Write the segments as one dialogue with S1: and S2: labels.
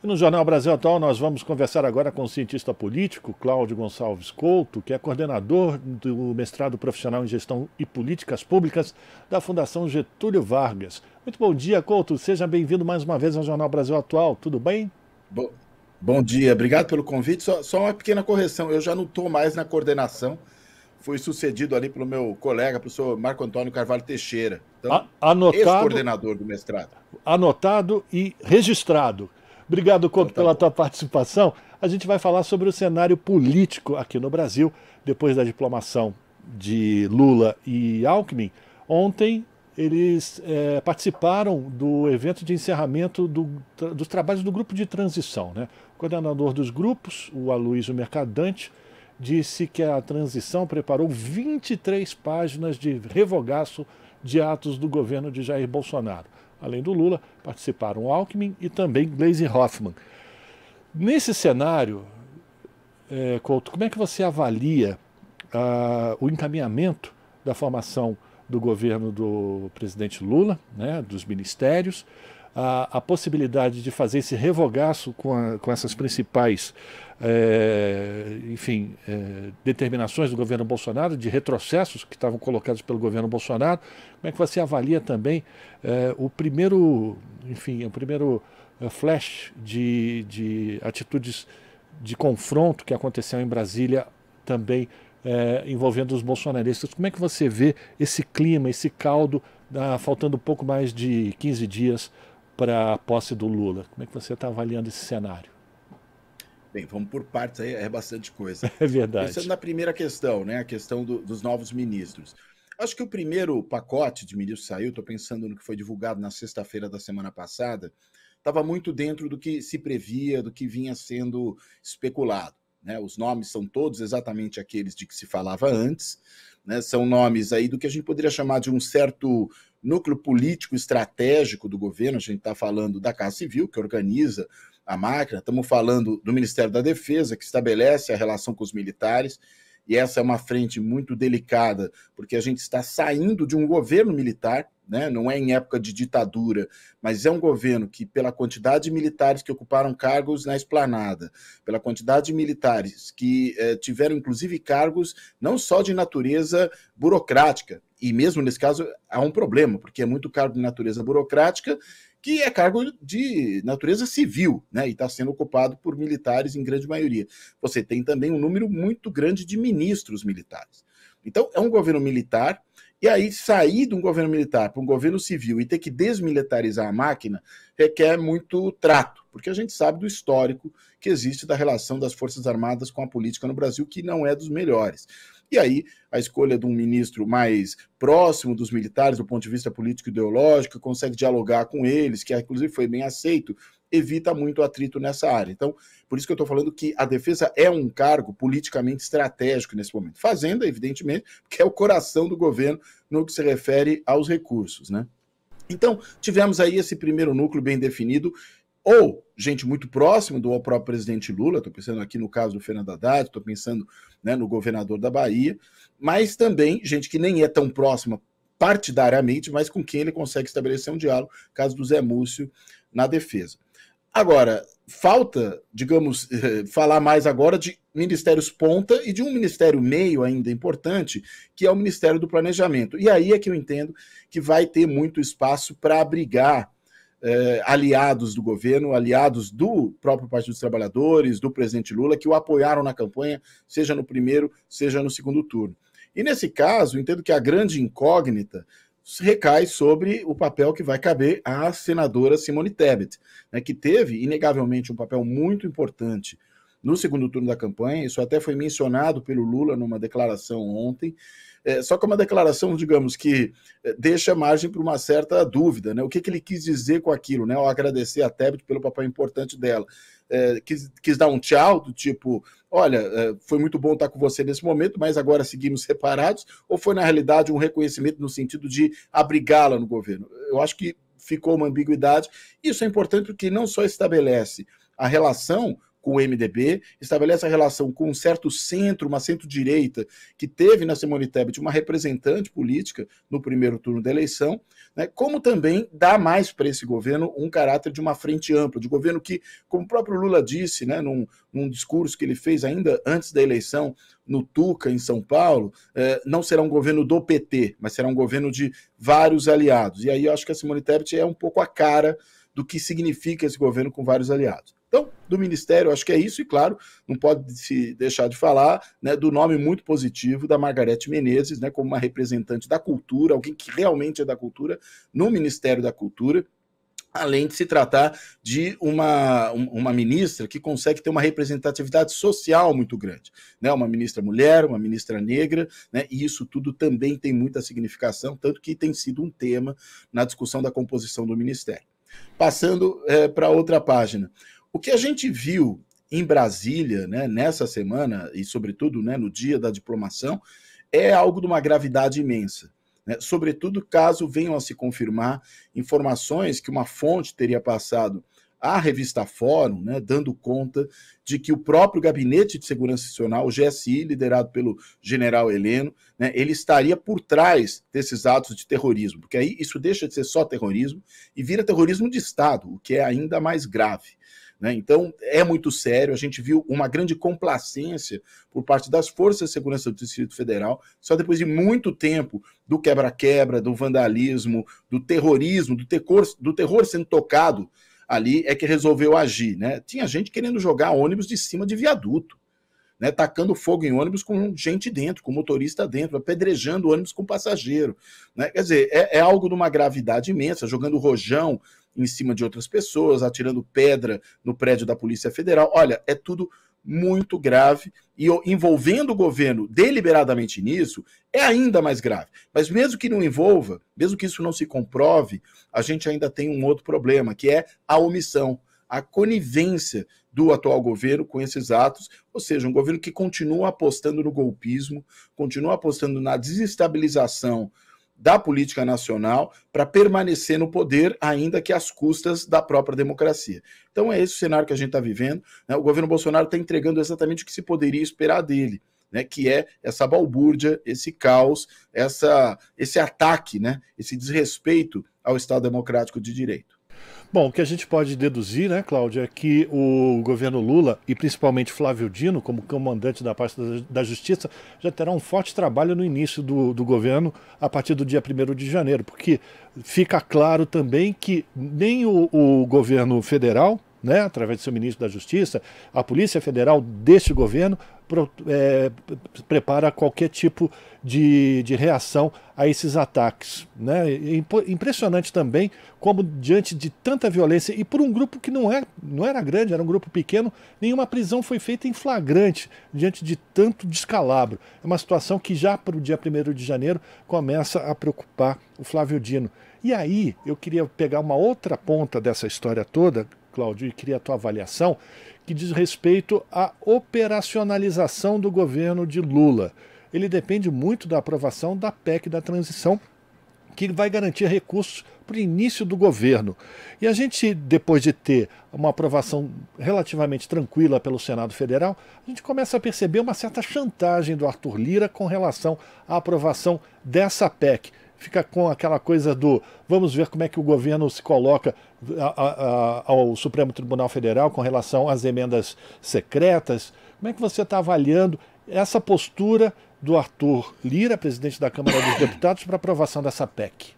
S1: E no Jornal Brasil Atual nós vamos conversar agora com o cientista político Cláudio Gonçalves Couto, que é coordenador do mestrado profissional em gestão e políticas públicas da Fundação Getúlio Vargas. Muito bom dia, Couto. Seja bem-vindo mais uma vez ao Jornal Brasil Atual. Tudo bem?
S2: Bom, bom dia, obrigado pelo convite. Só, só uma pequena correção, eu já não estou mais na coordenação fui sucedido ali pelo meu colega, professor Marco Antônio Carvalho Teixeira.
S1: Então, anotado, ex-coordenador do mestrado. Anotado e registrado. Obrigado, Couto, então, tá pela tua participação. A gente vai falar sobre o cenário político aqui no Brasil, depois da diplomação de Lula e Alckmin. Ontem eles é, participaram do evento de encerramento do, dos trabalhos do grupo de transição. Né? O coordenador dos grupos, o Aloysio Mercadante, disse que a transição preparou 23 páginas de revogaço de atos do governo de Jair Bolsonaro. Além do Lula, participaram Alckmin e também Gleisi Hoffmann. Nesse cenário, é, Couto, como é que você avalia ah, o encaminhamento da formação do governo do presidente Lula, né, dos ministérios, a, a possibilidade de fazer esse revogaço com, a, com essas principais é, enfim, é, determinações do governo Bolsonaro, de retrocessos que estavam colocados pelo governo Bolsonaro. Como é que você avalia também é, o primeiro, enfim, o primeiro flash de, de atitudes de confronto que aconteceu em Brasília também envolvendo os bolsonaristas? Como é que você vê esse clima, esse caldo, ah, faltando pouco mais de 15 dias para a posse do Lula? Como é que você está avaliando esse cenário?
S2: Bem, vamos por partes aí, é bastante coisa.
S1: É verdade.
S2: Pensando na primeira questão, né, a questão do, dos novos ministros. Acho que o primeiro pacote de ministros saiu, estou pensando no que foi divulgado na sexta-feira da semana passada, estava muito dentro do que se previa, do que vinha sendo especulado. Né? Os nomes são todos exatamente aqueles de que se falava antes, né? são nomes aí do que a gente poderia chamar de um certo núcleo político estratégico do governo, a gente está falando da Casa Civil, que organiza a máquina, estamos falando do Ministério da Defesa, que estabelece a relação com os militares, e essa é uma frente muito delicada, porque a gente está saindo de um governo militar, né? não é em época de ditadura, mas é um governo que, pela quantidade de militares que ocuparam cargos na esplanada, pela quantidade de militares que eh, tiveram, inclusive, cargos não só de natureza burocrática, e mesmo nesse caso há um problema, porque é muito cargo de natureza burocrática que é cargo de natureza civil, né? E está sendo ocupado por militares em grande maioria. Você tem também um número muito grande de ministros militares. Então, é um governo militar, e aí sair de um governo militar para um governo civil e ter que desmilitarizar a máquina requer muito trato, porque a gente sabe do histórico que existe da relação das Forças Armadas com a política no Brasil, que não é dos melhores. E aí, a escolha de um ministro mais próximo dos militares do ponto de vista político e ideológico, consegue dialogar com eles, que inclusive foi bem aceito, evita muito atrito nessa área. Então, por isso que eu estou falando que a defesa é um cargo politicamente estratégico nesse momento. Fazenda, evidentemente, que é o coração do governo no que se refere aos recursos, né? Então, tivemos aí esse primeiro núcleo bem definido, ou gente muito próxima do próprio presidente Lula, estou pensando aqui no caso do Fernando Haddad, estou pensando né, no governador da Bahia, mas também gente que nem é tão próxima partidariamente, mas com quem ele consegue estabelecer um diálogo, caso do Zé Múcio na defesa. Agora, falta, digamos, falar mais agora de ministérios ponta e de um ministério meio ainda importante, que é o Ministério do Planejamento. E aí é que eu entendo que vai ter muito espaço para abrigar eh, aliados do governo, aliados do próprio Partido dos Trabalhadores, do presidente Lula, que o apoiaram na campanha, seja no primeiro, seja no segundo turno. E nesse caso, entendo que a grande incógnita recai sobre o papel que vai caber à senadora Simone Tebet, né, que teve, inegavelmente, um papel muito importante no segundo turno da campanha. Isso até foi mencionado pelo Lula numa declaração ontem. É, só que é uma declaração, digamos, que é, deixa margem para uma certa dúvida, né? O que, que ele quis dizer com aquilo, né? Ao agradecer a Tebet pelo papel importante dela. É, quis, quis, dar um tchau do tipo, olha, é, foi muito bom estar com você nesse momento, mas agora seguimos separados, ou foi na realidade um reconhecimento no sentido de abrigá-la no governo? Eu acho que ficou uma ambiguidade. Isso é importante porque não só estabelece a relação com o MDB, estabelece a relação com um certo centro, uma centro-direita, que teve na Simone Tebet uma representante política no primeiro turno da eleição, né, como também dá mais para esse governo um caráter de uma frente ampla, de governo que, como o próprio Lula disse, né, num, num discurso que ele fez ainda antes da eleição, no Tuca, em São Paulo, eh, não será um governo do PT, mas será um governo de vários aliados. E aí eu acho que a Simone Tebet é um pouco a cara do que significa esse governo com vários aliados. Então, do Ministério, acho que é isso, e claro, não pode se deixar de falar né, do nome muito positivo da Margarete Menezes, né, como uma representante da cultura, alguém que realmente é da cultura, no Ministério da Cultura, além de se tratar de uma, uma ministra que consegue ter uma representatividade social muito grande. Né? Uma ministra mulher, uma ministra negra, né? e isso tudo também tem muita significação, tanto que tem sido um tema na discussão da composição do ministério. Passando é, para outra página. O que a gente viu em Brasília, né, nessa semana, e sobretudo né, no dia da diplomação, é algo de uma gravidade imensa né? sobretudo caso venham a se confirmar informações que uma fonte teria passado à revista Fórum, né, dando conta de que o próprio Gabinete de Segurança Nacional, o GSI, liderado pelo general Heleno, né, ele estaria por trás desses atos de terrorismo, porque aí isso deixa de ser só terrorismo e vira terrorismo de Estado, o que é ainda mais grave. Né? Então, é muito sério. A gente viu uma grande complacência por parte das forças de segurança do Distrito Federal, só depois de muito tempo do quebra-quebra, do vandalismo, do terrorismo, do terror, do terror sendo tocado ali, é que resolveu agir. Né? Tinha gente querendo jogar ônibus de cima de viaduto. Né, tacando fogo em ônibus com gente dentro, com motorista dentro, apedrejando ônibus com passageiro. Né? Quer dizer, é, é, algo de uma gravidade imensa, jogando rojão em cima de outras pessoas, atirando pedra no prédio da Polícia Federal. Olha, é tudo muito grave e envolvendo o governo deliberadamente nisso é ainda mais grave. Mas mesmo que não envolva, mesmo que isso não se comprove, a gente ainda tem um outro problema, que é a omissão, a conivência do atual governo com esses atos, ou seja, um governo que continua apostando no golpismo, continua apostando na desestabilização da política nacional para permanecer no poder, ainda que às custas da própria democracia. Então é esse o cenário que a gente está vivendo. Né? O governo Bolsonaro está entregando exatamente o que se poderia esperar dele. Né, que é essa balbúrdia, esse caos, essa, esse ataque, né, esse desrespeito ao Estado Democrático de Direito.
S1: Bom, o que a gente pode deduzir, né, Cláudia, é que o governo Lula, e principalmente Flávio Dino, como comandante da parte da Justiça, já terá um forte trabalho no início do, do governo, a partir do dia 1 de janeiro, porque fica claro também que nem o, o governo federal, né, através do seu ministro da Justiça, a Polícia Federal deste governo pro, é, prepara qualquer tipo de, de reação a esses ataques. Né? Impressionante também como, diante de tanta violência, e por um grupo que não, é, não era grande, era um grupo pequeno, nenhuma prisão foi feita em flagrante, diante de tanto descalabro. É uma situação que já para o dia 1 de janeiro começa a preocupar o Flávio Dino. E aí, eu queria pegar uma outra ponta dessa história toda, Cláudio, e queria a tua avaliação, que diz respeito à operacionalização do governo de Lula. Ele depende muito da aprovação da PEC da transição, que vai garantir recursos para o início do governo. E a gente, depois de ter uma aprovação relativamente tranquila pelo Senado Federal, a gente começa a perceber uma certa chantagem do Arthur Lira com relação à aprovação dessa PEC fica com aquela coisa do vamos ver como é que o governo se coloca a, a, ao Supremo Tribunal Federal com relação às emendas secretas. Como é que você está avaliando essa postura do Arthur Lira, presidente da Câmara dos Deputados, para aprovação dessa PEC?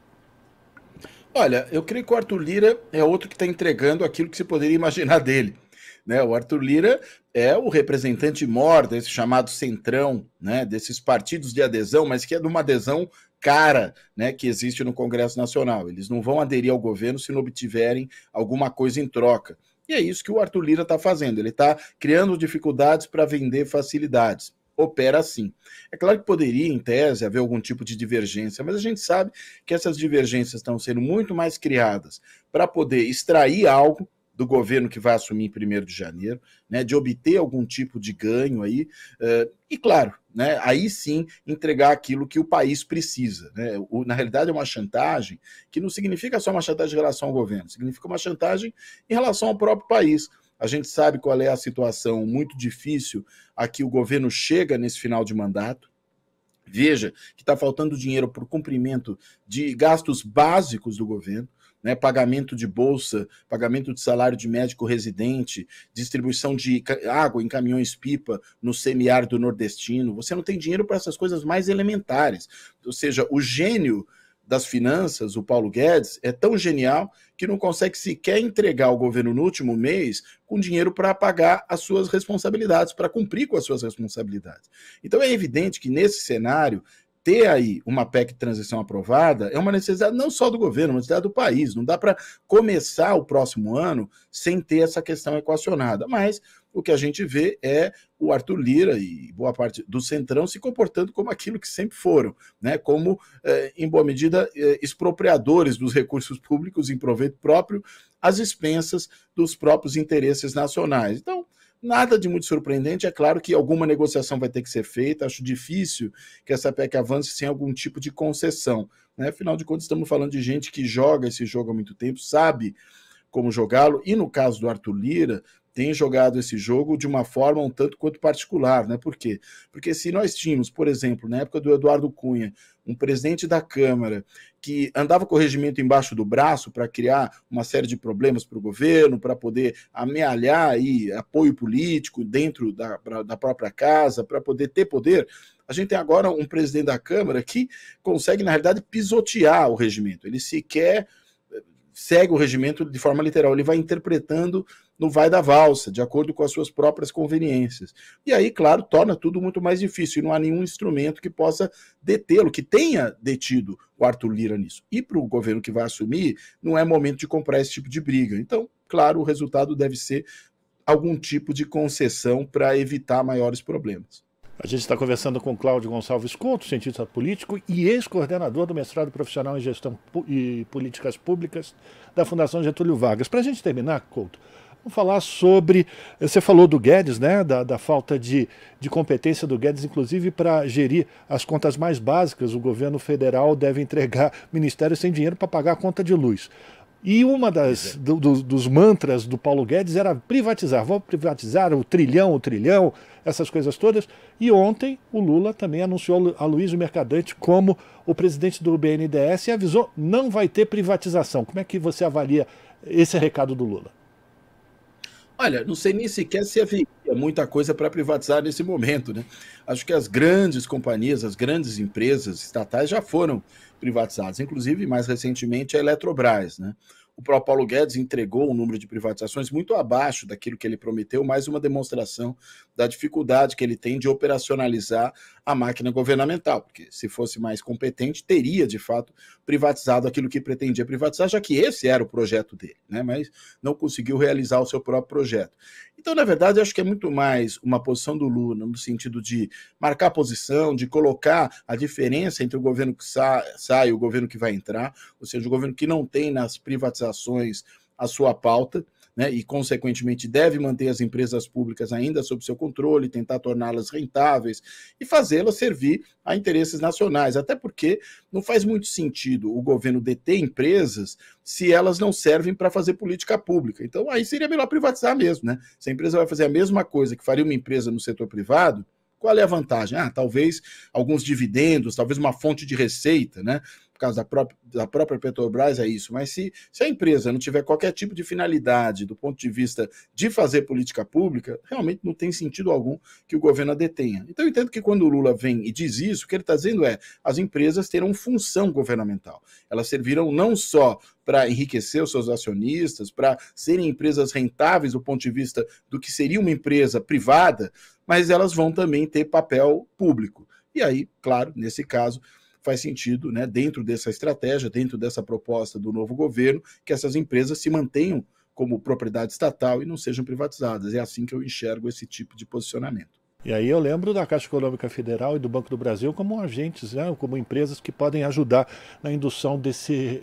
S2: Olha, eu creio que o Arthur Lira é outro que está entregando aquilo que se poderia imaginar dele. Né? O Arthur Lira é o representante mor desse chamado centrão, né? desses partidos de adesão, mas que é de uma adesão cara né, que existe no Congresso Nacional. Eles não vão aderir ao governo se não obtiverem alguma coisa em troca. E é isso que o Arthur Lira está fazendo. Ele está criando dificuldades para vender facilidades. Opera assim. É claro que poderia, em tese, haver algum tipo de divergência, mas a gente sabe que essas divergências estão sendo muito mais criadas para poder extrair algo do governo que vai assumir em 1 de janeiro, né, de obter algum tipo de ganho aí, uh, e claro, né, aí sim entregar aquilo que o país precisa. Né? O, na realidade, é uma chantagem que não significa só uma chantagem em relação ao governo, significa uma chantagem em relação ao próprio país. A gente sabe qual é a situação muito difícil a que o governo chega nesse final de mandato. Veja que está faltando dinheiro para o cumprimento de gastos básicos do governo. Né, pagamento de bolsa, pagamento de salário de médico residente, distribuição de água em caminhões-pipa no semiárido nordestino. Você não tem dinheiro para essas coisas mais elementares. Ou seja, o gênio das finanças, o Paulo Guedes, é tão genial que não consegue sequer entregar ao governo no último mês com dinheiro para pagar as suas responsabilidades, para cumprir com as suas responsabilidades. Então é evidente que nesse cenário ter aí uma PEC de transição aprovada é uma necessidade não só do governo, mas necessidade do país. Não dá para começar o próximo ano sem ter essa questão equacionada. Mas o que a gente vê é o Arthur Lira e boa parte do Centrão se comportando como aquilo que sempre foram, né? como, eh, em boa medida, eh, expropriadores dos recursos públicos em proveito próprio, às expensas dos próprios interesses nacionais. Então, Nada de muito surpreendente, é claro que alguma negociação vai ter que ser feita, acho difícil que essa PEC avance sem algum tipo de concessão. Né? Afinal de contas, estamos falando de gente que joga esse jogo há muito tempo, sabe como jogá-lo, e no caso do Arthur Lira, tem jogado esse jogo de uma forma um tanto quanto particular, né? Por quê? Porque se nós tínhamos, por exemplo, na época do Eduardo Cunha, um presidente da Câmara que andava com o regimento embaixo do braço para criar uma série de problemas para o governo, para poder amealhar aí apoio político dentro da, da própria casa, para poder ter poder, a gente tem agora um presidente da Câmara que consegue, na realidade, pisotear o regimento. Ele sequer segue o regimento de forma literal, ele vai interpretando no vai da valsa, de acordo com as suas próprias conveniências. E aí, claro, torna tudo muito mais difícil, e não há nenhum instrumento que possa detê-lo, que tenha detido o Arthur Lira nisso. E para o governo que vai assumir, não é momento de comprar esse tipo de briga. Então, claro, o resultado deve ser algum tipo de concessão para evitar maiores problemas.
S1: A gente está conversando com Cláudio Gonçalves Couto, cientista político e ex-coordenador do mestrado profissional em gestão e políticas públicas da Fundação Getúlio Vargas. Para a gente terminar, Couto, vamos falar sobre. Você falou do Guedes, né? Da, da falta de, de competência do Guedes, inclusive para gerir as contas mais básicas. O governo federal deve entregar ministérios sem dinheiro para pagar a conta de luz. E uma das do, do, dos mantras do Paulo Guedes era privatizar. Vou privatizar o trilhão, o trilhão, essas coisas todas. E ontem o Lula também anunciou a Luiz Mercadante como o presidente do BNDES e avisou não vai ter privatização. Como é que você avalia esse recado do Lula?
S2: Olha, não sei nem sequer se havia muita coisa para privatizar nesse momento, né? Acho que as grandes companhias, as grandes empresas estatais já foram privatizadas, inclusive mais recentemente a Eletrobras, né? O próprio Paulo Guedes entregou um número de privatizações muito abaixo daquilo que ele prometeu, mais uma demonstração da dificuldade que ele tem de operacionalizar a máquina governamental, porque se fosse mais competente, teria de fato privatizado aquilo que pretendia privatizar, já que esse era o projeto dele, né? mas não conseguiu realizar o seu próprio projeto. Então, na verdade, acho que é muito mais uma posição do Lula no sentido de marcar posição, de colocar a diferença entre o governo que sai, sai e o governo que vai entrar, ou seja, o governo que não tem nas privatizações a sua pauta né, e, consequentemente, deve manter as empresas públicas ainda sob seu controle, tentar torná-las rentáveis e fazê-las servir a interesses nacionais. Até porque não faz muito sentido o governo deter empresas se elas não servem para fazer política pública. Então, aí seria melhor privatizar mesmo. Né? Se a empresa vai fazer a mesma coisa que faria uma empresa no setor privado, qual é a vantagem? Ah, talvez alguns dividendos, talvez uma fonte de receita, né? Caso da própria, da própria Petrobras, é isso. Mas se, se a empresa não tiver qualquer tipo de finalidade do ponto de vista de fazer política pública, realmente não tem sentido algum que o governo a detenha. Então, eu entendo que quando o Lula vem e diz isso, o que ele está dizendo é as empresas terão função governamental. Elas serviram não só para enriquecer os seus acionistas, para serem empresas rentáveis do ponto de vista do que seria uma empresa privada, mas elas vão também ter papel público. E aí, claro, nesse caso, faz sentido, né, dentro dessa estratégia, dentro dessa proposta do novo governo, que essas empresas se mantenham como propriedade estatal e não sejam privatizadas. É assim que eu enxergo esse tipo de posicionamento.
S1: E aí eu lembro da Caixa Econômica Federal e do Banco do Brasil como agentes, né, como empresas que podem ajudar na indução desse,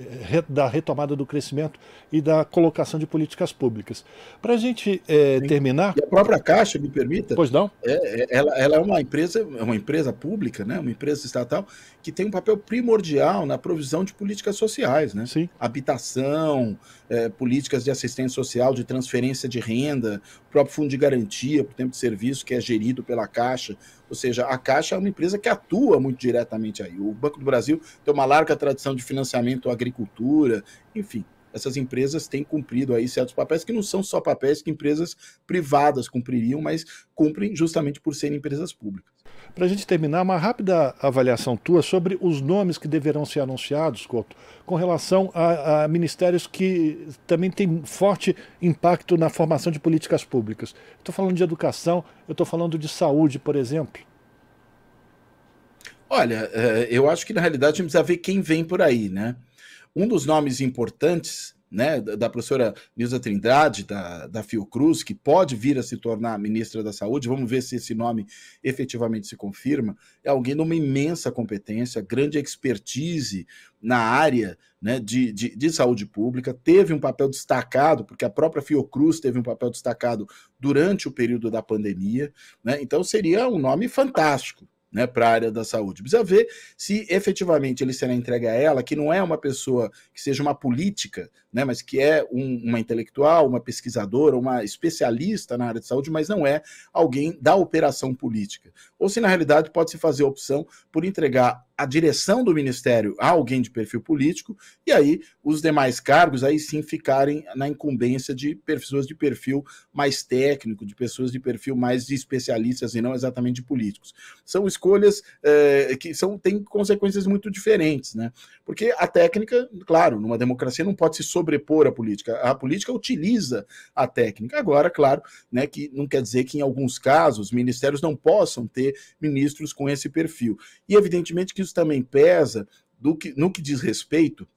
S1: da retomada do crescimento e da colocação de políticas públicas. Para a gente é, terminar.
S2: E a própria Caixa, me permita.
S1: Pois não?
S2: É, é, ela, ela, é uma empresa, é uma empresa pública, né, uma empresa estatal, que tem um papel primordial na provisão de políticas sociais, né?
S1: Sim.
S2: Habitação, é, políticas de assistência social, de transferência de renda, o próprio fundo de garantia por tempo de serviço, que é gerido pela Caixa. Ou seja, a Caixa é uma empresa que atua muito diretamente aí. O Banco do Brasil tem uma larga tradição de financiamento à agricultura, enfim. Essas empresas têm cumprido aí certos papéis que não são só papéis que empresas privadas cumpririam, mas cumprem justamente por serem empresas públicas.
S1: Para a gente terminar, uma rápida avaliação tua sobre os nomes que deverão ser anunciados, Couto, com relação a, a ministérios que também têm forte impacto na formação de políticas públicas. Estou falando de educação, eu estou falando de saúde, por exemplo.
S2: Olha, é, eu acho que na realidade a gente precisa ver quem vem por aí, né? Um dos nomes importantes né, da professora Nilza Trindade, da, da Fiocruz, que pode vir a se tornar ministra da Saúde, vamos ver se esse nome efetivamente se confirma, é alguém de uma imensa competência, grande expertise na área né, de, de, de, saúde pública, teve um papel destacado, porque a própria Fiocruz teve um papel destacado durante o período da pandemia, né, então seria um nome fantástico né, para a área da saúde. Precisa ver se efetivamente ele será entregue a ela, que não é uma pessoa que seja uma política, né, mas que é um, uma intelectual, uma pesquisadora, uma especialista na área de saúde, mas não é alguém da operação política. Ou se na realidade pode se fazer a opção por entregar a direção do ministério a alguém de perfil político, e aí os demais cargos aí sim ficarem na incumbência de pessoas de perfil mais técnico, de pessoas de perfil mais de especialistas e não exatamente de políticos. São escolhas é, que são, têm consequências muito diferentes, né? Porque a técnica, claro, numa democracia não pode se sobrepor à política. A política utiliza a técnica. Agora, claro, né, que não quer dizer que em alguns casos ministérios não possam ter ministros com esse perfil. E evidentemente que isso também pesa do que, no que diz respeito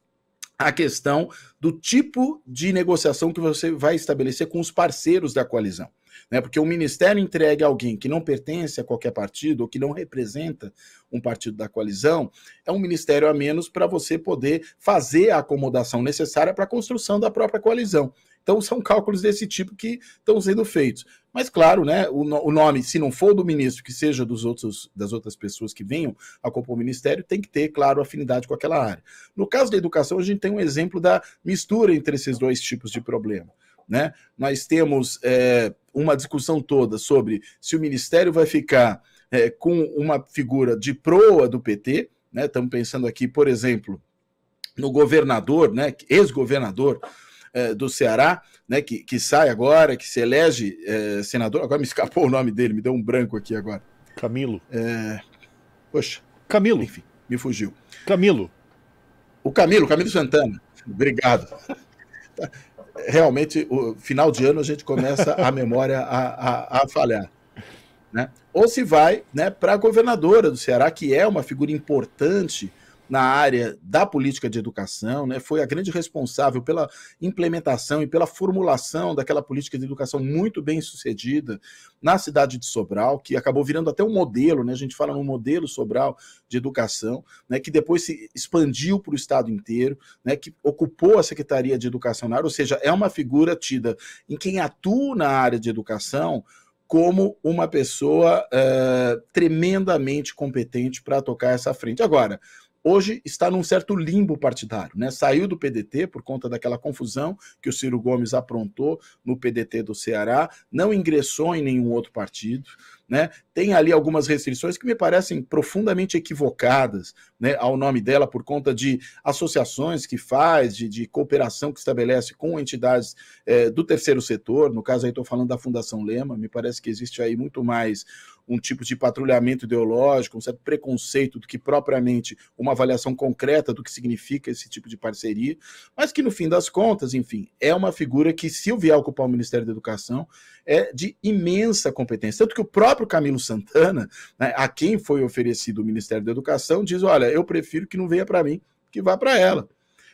S2: à questão do tipo de negociação que você vai estabelecer com os parceiros da coalizão. Né? Porque o ministério entregue a alguém que não pertence a qualquer partido ou que não representa um partido da coalizão, é um ministério a menos para você poder fazer a acomodação necessária para a construção da própria coalizão. Então, são cálculos desse tipo que estão sendo feitos. Mas, claro, né, o, o, nome, se não for do ministro, que seja dos outros, das outras pessoas que venham a compor o ministério, tem que ter, claro, afinidade com aquela área. No caso da educação, a gente tem um exemplo da mistura entre esses dois tipos de problema. Né? Nós temos é, uma discussão toda sobre se o ministério vai ficar é, com uma figura de proa do PT, né? Estamos pensando aqui, por exemplo, no governador, né, ex-governador é, do Ceará, né, que, que sai agora, que se elege é, senador. Agora me escapou o nome dele, me deu um branco aqui agora.
S1: Camilo.
S2: É... Poxa.
S1: Camilo.
S2: Enfim, me fugiu.
S1: Camilo.
S2: O Camilo, Camilo Santana. Obrigado. Realmente, o final de ano a gente começa a memória a, a, a falhar. Né? Ou se vai né, para a governadora do Ceará, que é uma figura importante na área da política de educação, né, foi a grande responsável pela implementação e pela formulação daquela política de educação muito bem sucedida na cidade de Sobral, que acabou virando até um modelo, né, a gente fala no modelo Sobral de educação, né, que depois se expandiu para o estado inteiro, né, que ocupou a Secretaria de Educação na área, ou seja, é uma figura tida em quem atua na área de educação como uma pessoa é, tremendamente competente para tocar essa frente. Agora, hoje está num certo limbo partidário, né? Saiu do PDT por conta daquela confusão que o Ciro Gomes aprontou no PDT do Ceará, não ingressou em nenhum outro partido, né? Tem ali algumas restrições que me parecem profundamente equivocadas, né, ao nome dela por conta de associações que faz, de, de cooperação que estabelece com entidades é, do terceiro setor. No caso aí estou falando da Fundação Lema. Me parece que existe aí muito mais um tipo de patrulhamento ideológico, um certo preconceito do que propriamente uma avaliação concreta do que significa esse tipo de parceria, mas que no fim das contas, enfim, é uma figura que, se eu vier ocupar o Ministério da Educação, é de imensa competência. Tanto que o próprio Camilo Santana, né, a quem foi oferecido o Ministério da Educação, diz: olha, eu prefiro que não venha para mim, que vá para ela.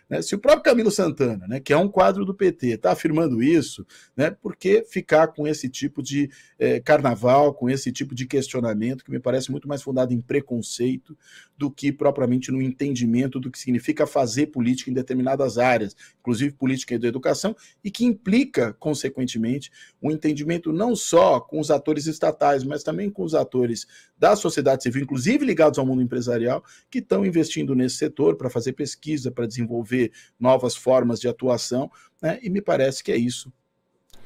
S2: Né? Se o próprio Camilo Santana, né, que é um quadro do PT, está afirmando isso, né, por que ficar com esse tipo de eh, carnaval, com esse tipo de questionamento que me parece muito mais fundado em preconceito do que propriamente no entendimento do que significa fazer política em determinadas áreas, inclusive política da educação, e que implica, consequentemente, um entendimento não só com os atores estatais, mas também com os atores da sociedade civil, inclusive ligados ao mundo empresarial, que estão investindo nesse setor para fazer pesquisa, para desenvolver novas formas de atuação, né? e me parece que é isso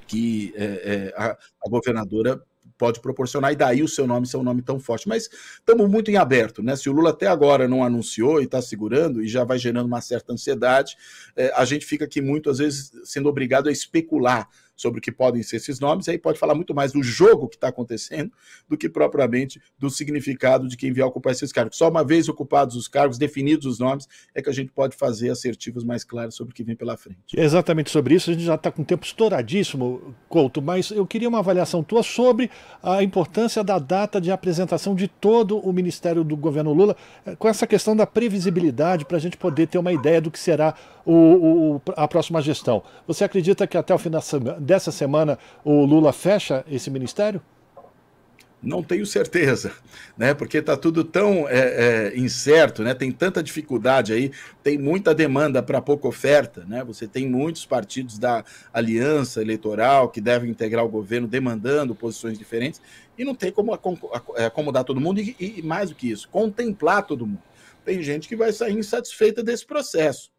S2: que é, é, a, a governadora pode proporcionar, e daí o seu nome ser um nome tão forte. Mas estamos muito em aberto, né? Se o Lula até agora não anunciou e está segurando, e já vai gerando uma certa ansiedade, é, a gente fica aqui muito, às vezes, sendo obrigado a especular sobre o que podem ser esses nomes, aí pode falar muito mais do jogo que está acontecendo do que propriamente do significado de quem vier ocupar esses cargos. Só uma vez ocupados os cargos, definidos os nomes, é que a gente pode fazer assertivos mais claros sobre o que vem pela frente.
S1: exatamente sobre isso, a gente já está com tempo estouradíssimo, Couto, mas eu queria uma avaliação tua sobre a importância da data de apresentação de todo o Ministério do governo Lula, eh, com essa questão da previsibilidade, para a gente poder ter uma ideia do que será o, o, a próxima gestão. Você acredita que até o final dessa semana o Lula fecha esse ministério?
S2: Não tenho certeza, né? Porque está tudo tão é, é, incerto, né? Tem tanta dificuldade aí, tem muita demanda para pouca oferta, né? Você tem muitos partidos da aliança eleitoral que devem integrar o governo demandando posições diferentes e não tem como é, acomodar todo mundo e, e mais do que isso, contemplar todo mundo. Tem gente que vai sair insatisfeita desse processo.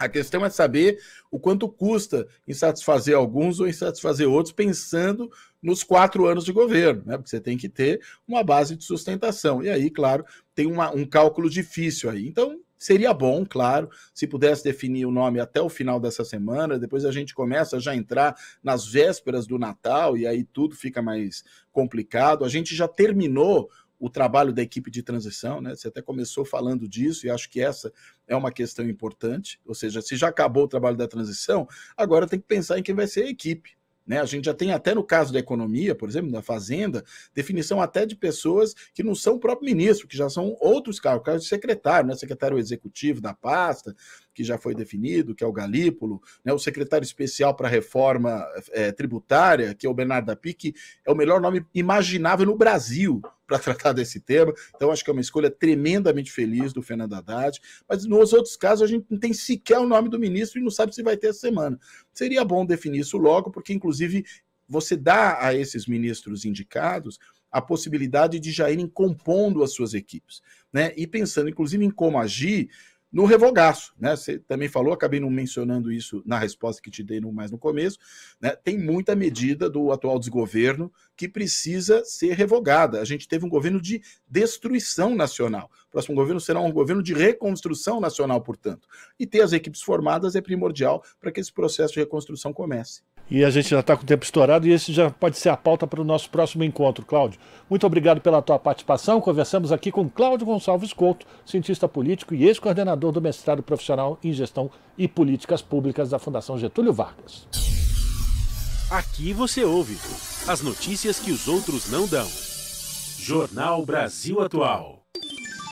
S2: A questão é saber o quanto custa em satisfazer alguns ou em satisfazer outros, pensando nos quatro anos de governo, né? Porque você tem que ter uma base de sustentação. E aí, claro, tem uma, um cálculo difícil aí. Então, seria bom, claro, se pudesse definir o nome até o final dessa semana. Depois a gente começa já a entrar nas vésperas do Natal e aí tudo fica mais complicado. A gente já terminou o trabalho da equipe de transição, né? Você até começou falando disso e acho que essa é uma questão importante. Ou seja, se já acabou o trabalho da transição, agora tem que pensar em quem vai ser a equipe. Né? A gente já tem até no caso da economia, por exemplo, da fazenda, definição até de pessoas que não são o próprio ministro, que já são outros cargos, cargos de secretário, né? secretário executivo da pasta, que já foi definido, que é o Galípolo, né? o secretário especial para a reforma é, tributária, que é o Bernardo da Pique, é o melhor nome imaginável no Brasil para tratar desse tema. Então, acho que é uma escolha tremendamente feliz do Fernando Haddad. Mas nos outros casos, a gente não tem sequer o nome do ministro e não sabe se vai ter essa semana. Seria bom definir isso logo, porque, inclusive, você dá a esses ministros indicados a possibilidade de já irem compondo as suas equipes, né? E pensando, inclusive, em como agir no revogaço, né? Você também falou, acabei não mencionando isso na resposta que te dei no, mais no começo, né? Tem muita medida do atual desgoverno que precisa ser revogada. A gente teve um governo de destruição nacional. O próximo governo será um governo de reconstrução nacional, portanto. E ter as equipes formadas é primordial para que esse processo de reconstrução comece.
S1: E a gente já está com o tempo estourado e esse já pode ser a pauta para o nosso próximo encontro, Cláudio. Muito obrigado pela tua participação. Conversamos aqui com Cláudio Gonçalves Couto, cientista político e ex-coordenador do mestrado profissional em gestão e políticas públicas da Fundação Getúlio Vargas.
S3: Aqui você ouve as notícias que os outros não dão. Jornal Brasil Atual.